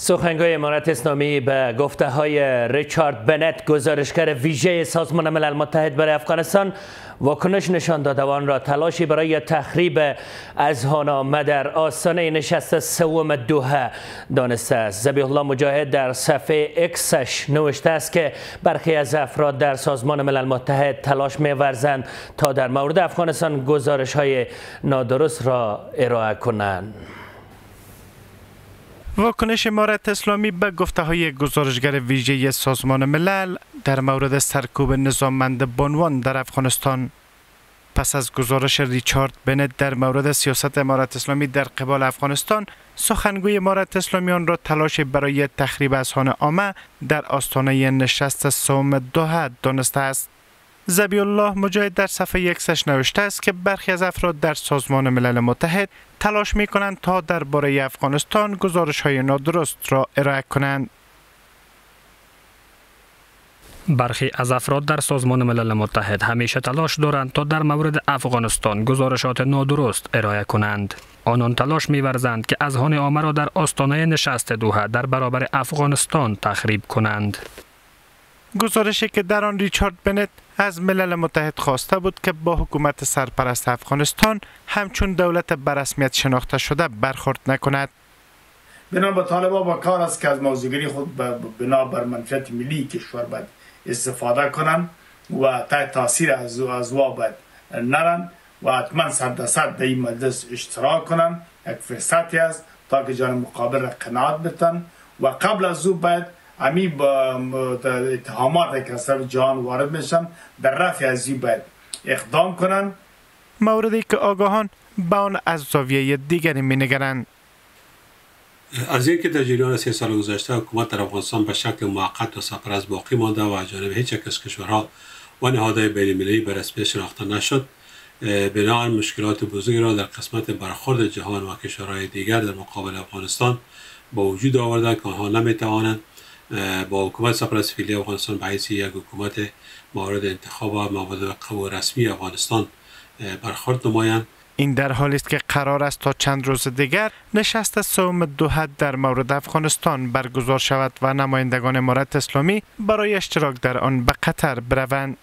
سخنگوی امارت اسلامی به گفته های ریچارد بنت گزارشگر ویژه سازمان ملل متحد برای افغانستان. واکنش نشان داده و آن را تلاشی برای تخریب اذهاننامه در آستانه نشست سوم دوحه. دانسته است. زبیح الله مجاهد در صفحه اکسش نوشته است که برخی از افراد در سازمان ملل متحد تلاش می‌ورزند تا در مورد افغانستان گزارش های نادرست را ارائه کنند. واکنش امارت اسلامی به گفته های گزارشگر ویژه سازمان ملل در مورد سرکوب نظاممند بانوان در افغانستان. پس از گزارش ریچارد بنت در مورد سیاست امارت اسلامی در قبال افغانستان سخنگوی امارت اسلامی آن را تلاش برای تخریب اذهان عامه در آستانه نشست سوم دوحه دانسته است. زبی الله مجاهد در صفحه یکسش نوشته است که برخی از افراد در سازمان ملل متحد تلاش می کنند تا درباره افغانستان گزارش های نادرست را ارائه کنند. برخی از افراد در سازمان ملل متحد همیشه تلاش دارند تا در مورد افغانستان گزارشات نادرست ارائه کنند. آنان تلاش می‌ورزند که اذهان عامه را در آستانه نشست دوحه در برابر افغانستان تخریب کنند. گزارشی که در آن ریچارد بنت از ملل متحد خواسته بود که با حکومت سرپرست افغانستان همچون دولت برسمیت شناخته شده برخورد نکند. بنا به طالبا با کار است که از موضوعگیری خود بنا بر منفیت ملی کشور باید استفاده کنند و تحت تاثیر از از باید نرن و حتما صد صد در این مجلس اشتراک کنند. یک فرصتی است تا که جان مقابل را قناعت بتن و قبل از او باید امی با اتهامات که از جهان وارد میشن. در رفع از باید اقدام کنن. موردی که آگاهان به آن از زاویه دیگری می نگرند از اینکه در جریان سی سال گذشته حکومت در افغانستان به شکل موقت و سرپرست باقی مانده و جانب هیچ یک از کشورها و نهادهای بین المللی به رسمیت شناخته نشد. بنابراین مشکلات بزرگی را در قسمت برخورد جهان و کشورهای دیگر در مقابل افغانستان با وجود آورده که آنها نمی‌توانند با حکومت سپرست فیلی افغانستان به حیث یک حکومت مورد انتخاب و مواد قبول رسمی افغانستان برخورد نمایند. این در حالی است که قرار است تا چند روز دیگر نشست سوم دوحد در مورد افغانستان برگزار شود و نمایندگان امارت اسلامی برای اشتراک در آن به قطر بروند.